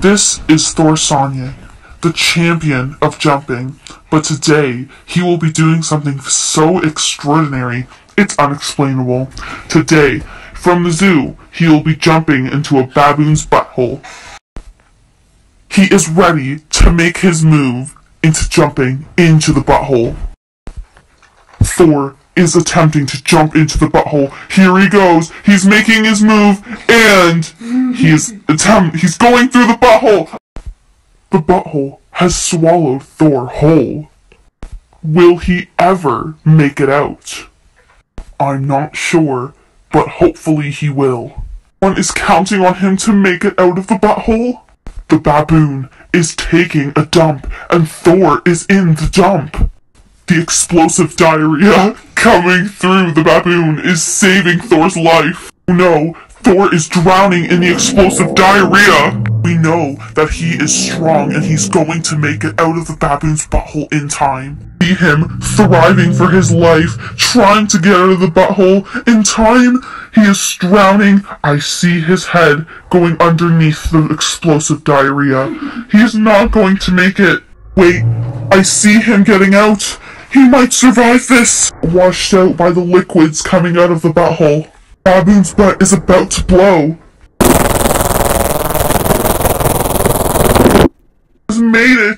This is Thor Sonye, the champion of jumping, but today he will be doing something so extraordinary, it's unexplainable. Today, from the zoo, he will be jumping into a baboon's butthole. He is ready to make his move into jumping into the butthole. Thor is attempting to jump into the butthole. Here he goes. He's making his move and he's attempt he's going through the butthole. The butthole has swallowed Thor whole. Will he ever make it out? I'm not sure, but hopefully he will. One is counting on him to make it out of the butthole. The baboon is taking a dump, and Thor is in the dump. The explosive diarrhea coming through the baboon is saving Thor's life. No, Thor is drowning in the explosive diarrhea. We know that he is strong and he's going to make it out of the baboon's butthole in time. See him thriving for his life, trying to get out of the butthole. In time, he is drowning. I see his head going underneath the explosive diarrhea. He is not going to make it. Wait, I see him getting out. He might survive this! Washed out by the liquids coming out of the butthole. Baboon's butt is about to blow. Has made it!